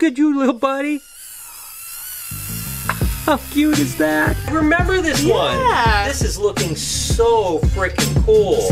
Look at you, little buddy. How cute is that? Remember this Yeah. one? This is looking so freaking cool.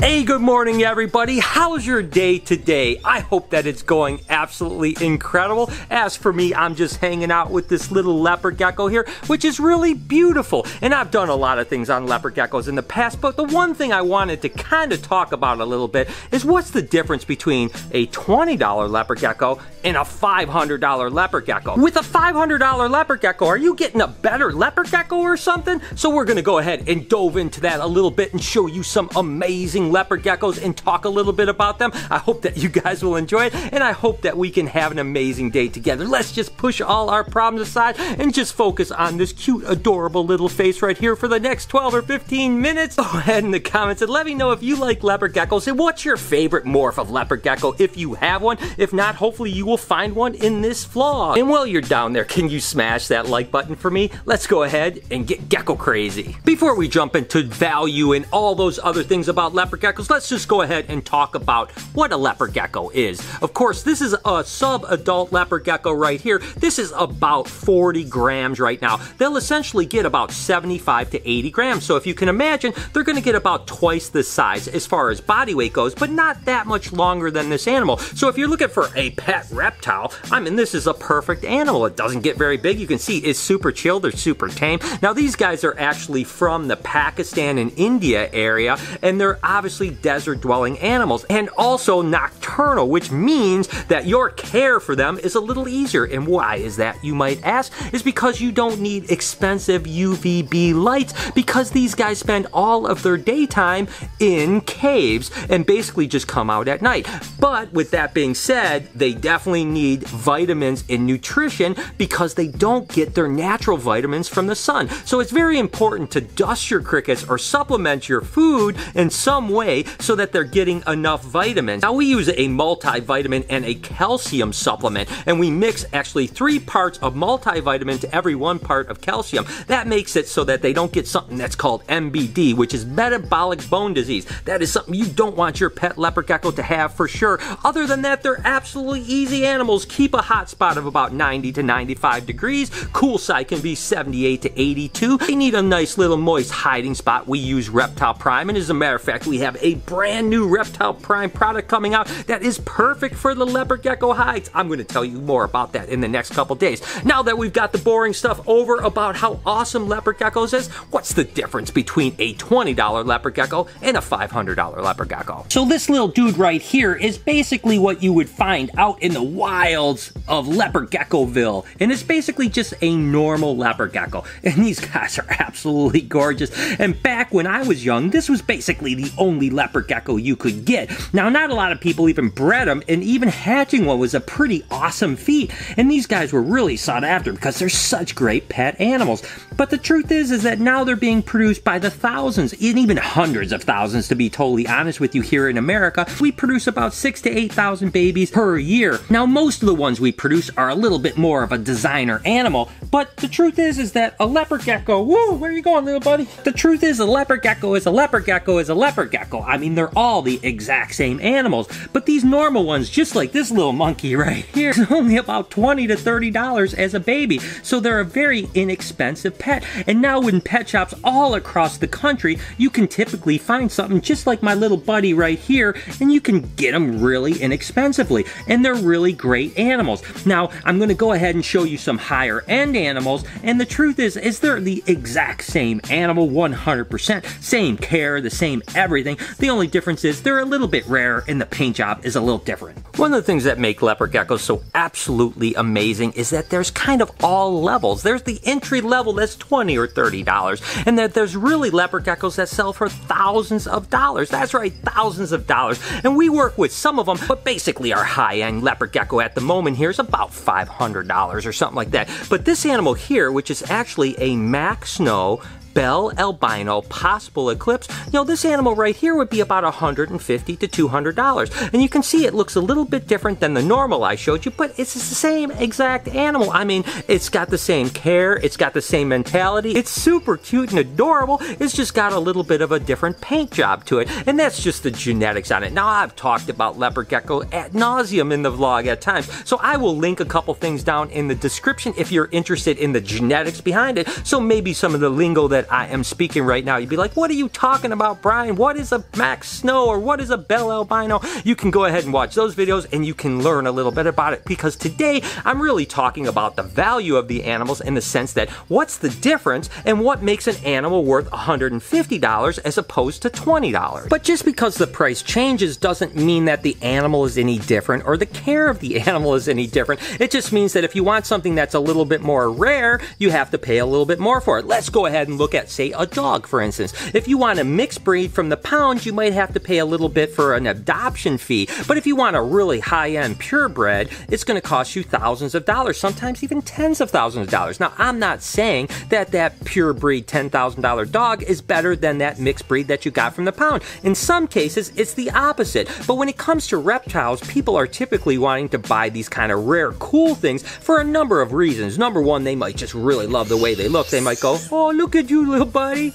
Hey, good morning, everybody. How's your day today? I hope that it's going absolutely incredible. As for me, I'm just hanging out with this little leopard gecko here, which is really beautiful. And I've done a lot of things on leopard geckos in the past, but the one thing I wanted to kind of talk about a little bit is what's the difference between a $20 leopard gecko and a $500 leopard gecko. With a $500 leopard gecko, are you getting a better leopard gecko or something? So we're gonna go ahead and dove into that a little bit and show you some amazing leopard geckos and talk a little bit about them. I hope that you guys will enjoy it and I hope that we can have an amazing day together. Let's just push all our problems aside and just focus on this cute, adorable little face right here for the next 12 or 15 minutes. Oh, go ahead in the comments and let me know if you like leopard geckos and what's your favorite morph of leopard gecko if you have one. If not, hopefully you will find one in this vlog. And while you're down there, can you smash that like button for me? Let's go ahead and get gecko crazy. Before we jump into value and all those other things about leopard geckos, let's just go ahead and talk about what a leopard gecko is. Of course, this is a sub-adult leopard gecko right here. This is about 40 grams right now. They'll essentially get about 75 to 80 grams. So if you can imagine, they're gonna get about twice the size as far as body weight goes, but not that much longer than this animal. So if you're looking for a pet reptile, I mean, this is a perfect animal. It doesn't get very big. You can see it's super chill. They're super tame. Now, these guys are actually from the Pakistan and India area, and they're obviously desert dwelling animals and also nocturnal, which means that your care for them is a little easier. And why is that, you might ask? Is because you don't need expensive UVB lights because these guys spend all of their daytime in caves and basically just come out at night. But with that being said, they definitely need vitamins and nutrition because they don't get their natural vitamins from the sun. So it's very important to dust your crickets or supplement your food in some way so that they're getting enough vitamins. Now we use a multivitamin and a calcium supplement and we mix actually three parts of multivitamin to every one part of calcium. That makes it so that they don't get something that's called MBD, which is metabolic bone disease. That is something you don't want your pet leopard gecko to have for sure. Other than that, they're absolutely easy animals. Keep a hot spot of about 90 to 95 degrees. Cool side can be 78 to 82. They need a nice little moist hiding spot. We use Reptile Prime, and as a matter of fact, we have a brand new Reptile Prime product coming out that is perfect for the leopard gecko hides. I'm going to tell you more about that in the next couple days. Now that we've got the boring stuff over about how awesome leopard geckos is, what's the difference between a $20 leopard gecko and a $500 leopard gecko? So this little dude right here is basically what you would find out in the wilds of leopard geckoville. And it's basically just a normal leopard gecko. And these guys are absolutely gorgeous. And back when I was young, this was basically the only leopard gecko you could get. Now, not a lot of people even bred them, and even hatching one was a pretty awesome feat. And these guys were really sought after because they're such great pet animals. But the truth is, is that now they're being produced by the thousands, and even hundreds of thousands, to be totally honest with you, here in America. We produce about six to 8,000 babies per year. Now, most of the ones we produce are a little bit more of a designer animal, but the truth is, is that a leopard gecko, whoa, where are you going, little buddy? The truth is, a leopard gecko is a leopard gecko is a leopard gecko. I mean, they're all the exact same animals, but these normal ones, just like this little monkey right here, is only about 20 to $30 as a baby. So they're a very inexpensive pet. And now in pet shops all across the country, you can typically find something just like my little buddy right here, and you can get them really inexpensively. And they're really great animals. Now, I'm gonna go ahead and show you some higher end animals, and the truth is, is they're the exact same animal 100%. Same care, the same everything. The only difference is they're a little bit rare and the paint job is a little different. One of the things that make leopard geckos so absolutely amazing is that there's kind of all levels. There's the entry level that's 20 or $30, and that there's really leopard geckos that sell for thousands of dollars. That's right, thousands of dollars. And we work with some of them, but basically our high-end leopard gecko at the moment here is about $500 or something like that. But this animal here, which is actually a Mack Snow Bell albino possible eclipse, you know, this animal right here would be about 150 to $200. And you can see it looks a little bit different than the normal I showed you, but it's the same exact animal. I mean, it's got the same care, it's got the same mentality, it's super cute and adorable, it's just got a little bit of a different paint job to it. And that's just the genetics on it. Now, I've talked about leopard gecko at nauseum in the vlog at times, so I will link a couple things down in the description if you're interested in the genetics behind it. So maybe some of the lingo that I am speaking right now, you'd be like, what are you talking about, Brian? What is a Mack Snow or what is a Bell Albino? You can go ahead and watch those videos and you can learn a little bit about it because today I'm really talking about the value of the animals in the sense that what's the difference and what makes an animal worth $150 as opposed to $20. But just because the price changes doesn't mean that the animal is any different or the care of the animal is any different. It just means that if you want something that's a little bit more rare, you have to pay a little bit more for it. Let's go ahead and look at, say, a dog, for instance. If you want a mixed breed from the pound, you might have to pay a little bit for an adoption fee. But if you want a really high-end purebred, it's going to cost you thousands of dollars, sometimes even tens of thousands of dollars. Now, I'm not saying that that pure breed $10,000 dog is better than that mixed breed that you got from the pound. In some cases, it's the opposite. But when it comes to reptiles, people are typically wanting to buy these kind of rare, cool things for a number of reasons. Number one, they might just really love the way they look. They might go, oh, look at you, little buddy.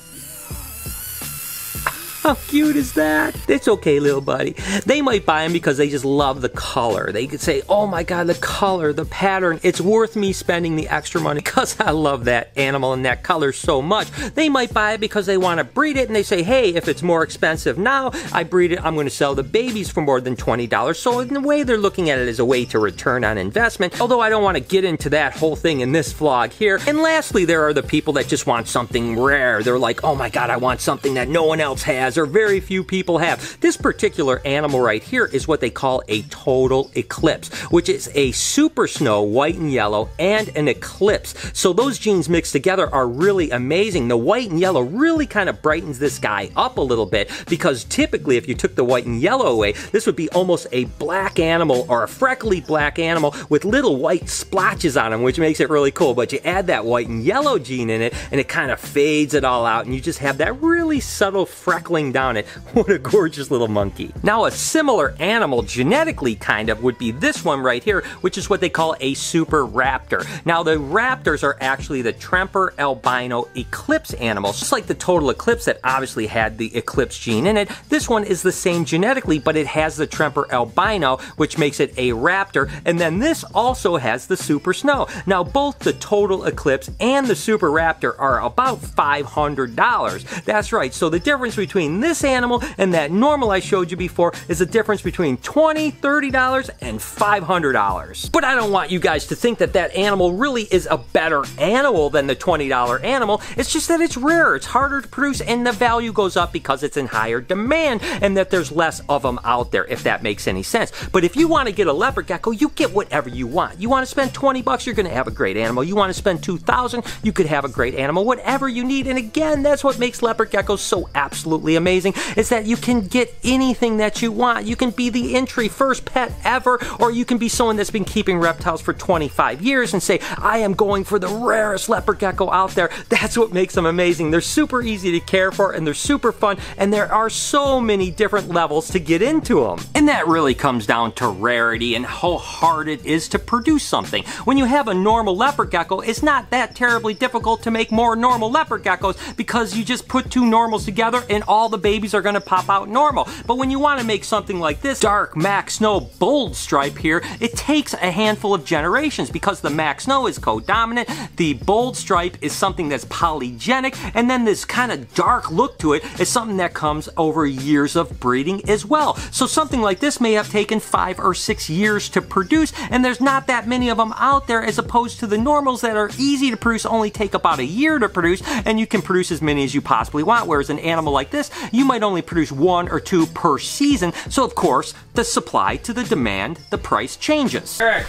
How cute is that? It's okay, little buddy. They might buy them because they just love the color. They could say, oh my god, the color, the pattern, it's worth me spending the extra money because I love that animal and that color so much. They might buy it because they want to breed it and they say, hey, if it's more expensive now, I breed it, I'm going to sell the babies for more than $20. So in a way, they're looking at it as a way to return on investment, although I don't want to get into that whole thing in this vlog here. And lastly, there are the people that just want something rare. They're like, oh my god, I want something that no one else has or very few people have. This particular animal right here is what they call a total eclipse, which is a super snow, white and yellow, and an eclipse. So those genes mixed together are really amazing. The white and yellow really kind of brightens this guy up a little bit because typically if you took the white and yellow away, this would be almost a black animal or a freckly black animal with little white splotches on him, which makes it really cool. But you add that white and yellow gene in it and it kind of fades it all out and you just have that really subtle freckling down it. What a gorgeous little monkey. Now a similar animal, genetically kind of, would be this one right here, which is what they call a super raptor. Now the raptors are actually the Tremper albino eclipse animals, just like the total eclipse that obviously had the eclipse gene in it. This one is the same genetically, but it has the Tremper albino, which makes it a raptor, and then this also has the super snow. Now both the total eclipse and the super raptor are about $500. That's right, so the difference between this animal and that normal I showed you before is a difference between $20, $30, and $500. But I don't want you guys to think that that animal really is a better animal than the $20 animal. It's just that it's rare, it's harder to produce, and the value goes up because it's in higher demand and that there's less of them out there, if that makes any sense. But if you want to get a leopard gecko, you get whatever you want. You want to spend 20 bucks, you're going to have a great animal. You want to spend 2000, you could have a great animal. Whatever you need. And again, that's what makes leopard geckos so absolutely amazing amazing is that you can get anything that you want. You can be the entry first pet ever, or you can be someone that's been keeping reptiles for 25 years and say, I am going for the rarest leopard gecko out there. That's what makes them amazing. They're super easy to care for and they're super fun, and there are so many different levels to get into them. And that really comes down to rarity and how hard it is to produce something. When you have a normal leopard gecko, it's not that terribly difficult to make more normal leopard geckos because you just put two normals together and all the the babies are gonna pop out normal. But when you wanna make something like this dark Mack Snow bold stripe here, it takes a handful of generations because the Mack Snow is co-dominant, the bold stripe is something that's polygenic, and then this kind of dark look to it is something that comes over years of breeding as well. So something like this may have taken five or six years to produce, and there's not that many of them out there as opposed to the normals that are easy to produce, only take about a year to produce, and you can produce as many as you possibly want, whereas an animal like this, you might only produce one or two per season, so of course, the supply to the demand, the price changes. Eric,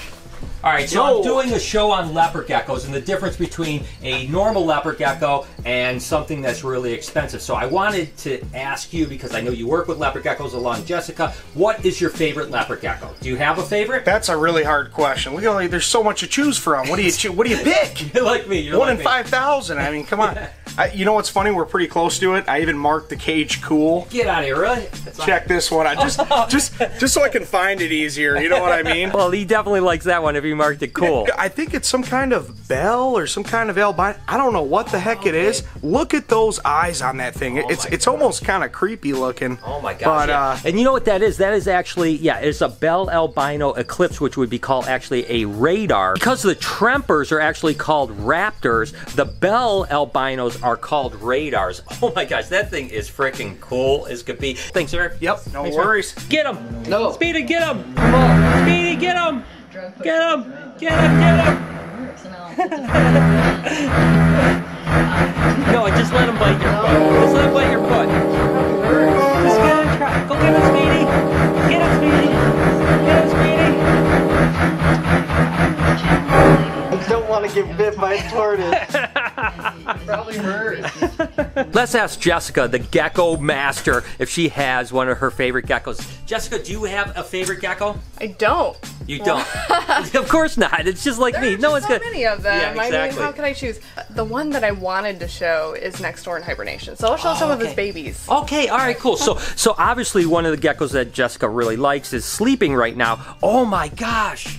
All right, so No. I'm doing a show on leopard geckos and the difference between a normal leopard gecko and something that's really expensive. So I wanted to ask you because I know you work with leopard geckos along Jessica. What is your favorite leopard gecko? Do you have a favorite? That's a really hard question. Look, at there's so much to choose from. What do you choo- What do you pick? You're like me. You're One like in five thousand. I mean, come on. I, you know what's funny? We're pretty close to it. I even marked the cage cool. Get out of here, really? Check this one. I just, just, just so I can find it easier. You know what I mean? Well, he definitely likes that one if you marked it cool. I think it's some kind of bell or some kind of albino. I don't know what the heck it is. Look at those eyes on that thing. it's my it's almost kind of creepy looking. Oh my gosh! But yeah. uh, and you know what that is? That is actually yeah, it's a Bell albino eclipse, which would be called actually a radar. Because the Trempers are actually called raptors, the Bell albinos are called radars. Oh my gosh, that thing is freaking cool as could be. Thanks, sir. yep, no Thanks, worries. Get him! No. Speedy, get him! Come on, Speedy, get him! Get him! Get him! Get him! No, just let him bite your foot. Just let him bite your foot. Just get him, try. Go get him, Speedy. Get him, Speedy. Get him, Speedy. I don't want to get bit by a tortoise. Probably hurt. Let's ask Jessica, the gecko master, if she has one of her favorite geckos. Jessica, do you have a favorite gecko? I don't. You don't. of course not. It's just like me. There's No one's so gonna. many of them. Yeah, I exactly. mean, how could I choose? The one that I wanted to show is next door in hibernation. So I'll show oh, some of his babies. Okay, all right, cool. So, so obviously one of the geckos that Jessica really likes is sleeping right now. Oh my gosh.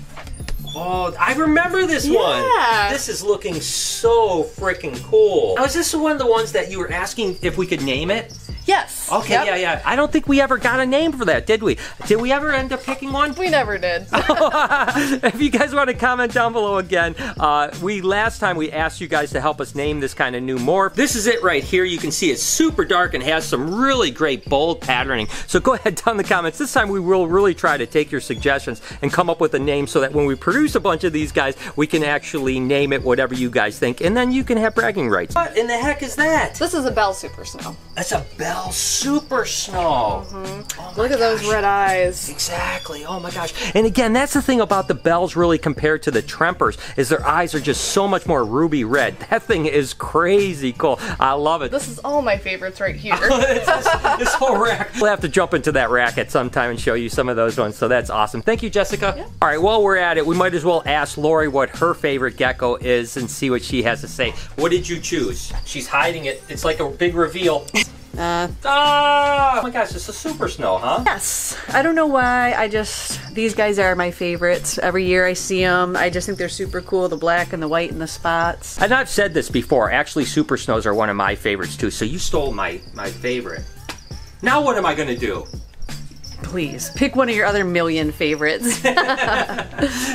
Oh, I remember this one. Yeah. This is looking so freaking cool. Now, is this one of the ones that you were asking if we could name it? Yes. Okay, Yep. yeah, yeah. I don't think we ever got a name for that, did we? Did we ever end up picking one? We never did. if you guys want to comment down below again, uh, we last time we asked you guys to help us name this kind of new morph. This is it right here. You can see it's super dark and has some really great bold patterning. So go ahead down in the comments. This time we will really try to take your suggestions and come up with a name so that when we produce a bunch of these guys, we can actually name it whatever you guys think, and then you can have bragging rights. What in the heck is that? this is a Bell Super Snow. That's a Bell Super Snow. Mm-hmm. Oh my Look at those red eyes. Exactly. Oh my gosh. And again, that's the thing about the bells really compared to the Trempers is their eyes are just so much more ruby red. That thing is crazy cool. I love it. This is all my favorites right here. This whole rack. We'll have to jump into that rack at some time and show you some of those ones. So that's awesome. Thank you, Jessica. All right, while we're at it, we might as well ask Lori what her favorite gecko is and see what she has to say. What did you choose? She's hiding it. It's like a big reveal. Uh, Ah! Oh my gosh, it's a super snow, huh? yes. I don't know why. I just these guys are my favorites. Every year I see them. I just think they're super cool. The black and the white and the spots. And I've said this before. Actually, super snows are one of my favorites too. So you stole my my favorite. Now what am I gonna do? Please pick one of your other million favorites.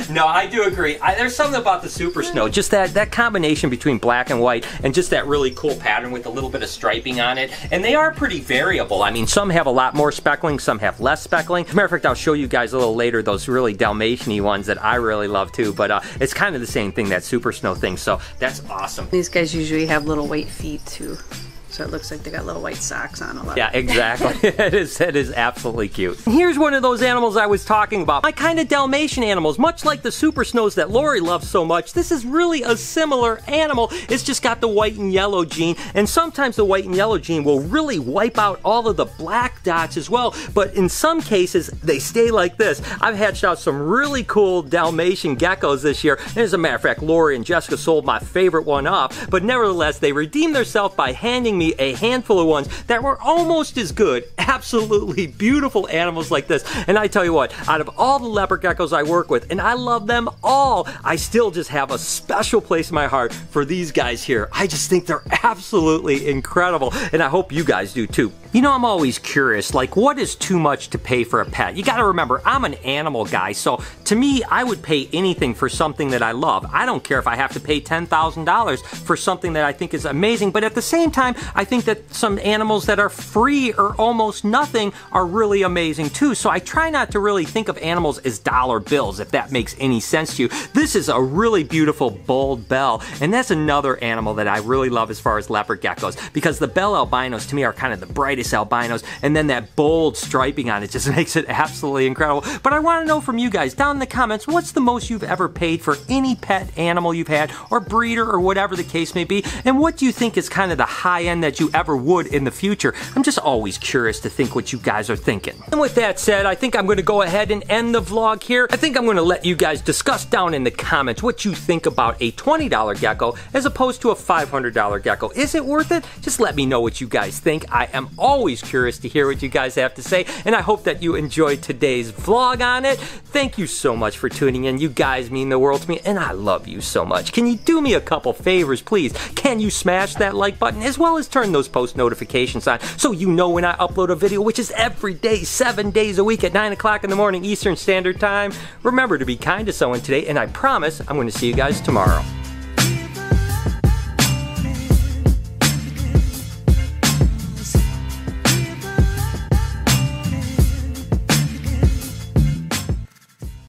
No, I do agree. I, there's something about the super snow, just that that combination between black and white, and just that really cool pattern with a little bit of striping on it. And they are pretty variable. I mean, some have a lot more speckling, some have less speckling. As a matter of fact, I'll show you guys a little later those really Dalmatian-y ones that I really love too. But uh, it's kind of the same thing, that super snow thing. So that's awesome. these guys usually have little white feet too, so it looks like they got little white socks on a lot. Yeah, exactly. it is it is absolutely cute. Here's one of those animals I was talking about. My kind of Dalmatian animals, much like the super snows that Lori loves so much. This is really a similar animal. It's just got the white and yellow gene, and sometimes the white and yellow gene will really wipe out all of the black dots as well. But in some cases, they stay like this. I've hatched out some really cool Dalmatian geckos this year. And as a matter of fact, Lori and Jessica sold my favorite one off, but nevertheless, they redeemed themselves by handing me a handful of ones that were almost as good. Absolutely beautiful animals like this. And I tell you what, out of all the leopard geckos I work with, and I love them all, I still just have a special place in my heart for these guys here. I just think they're absolutely incredible, and I hope you guys do too. You know, I'm always curious, like, what is too much to pay for a pet? You gotta remember, I'm an animal guy, so to me, I would pay anything for something that I love. I don't care if I have to pay $10,000 for something that I think is amazing, but at the same time, I think that some animals that are free or almost nothing are really amazing too. So I try not to really think of animals as dollar bills, if that makes any sense to you. This is a really beautiful bold bell, and that's another animal that I really love as far as leopard geckos, because the bell albinos to me are kind of the brightest whitest albinos, and then that bold striping on it just makes it absolutely incredible. But I want to know from you guys down in the comments what's the most you've ever paid for any pet animal you've had, or breeder, or whatever the case may be, and what do you think is kind of the high end that you ever would in the future? I'm just always curious to think what you guys are thinking. And with that said, I think I'm going to go ahead and end the vlog here. I think I'm going to let you guys discuss down in the comments what you think about a $20 gecko as opposed to a $500 gecko. Is it worth it? Just let me know what you guys think. I am always curious to hear what you guys have to say, and I hope that you enjoyed today's vlog on it. Thank you so much for tuning in. You guys mean the world to me, and I love you so much. Can you do me a couple favors, please? Can you smash that like button as well as turn those post notifications on so you know when I upload a video, which is every day, seven days a week at 9 o'clock in the morning Eastern Standard Time? Remember to be kind to someone today, and I promise I'm going to see you guys tomorrow.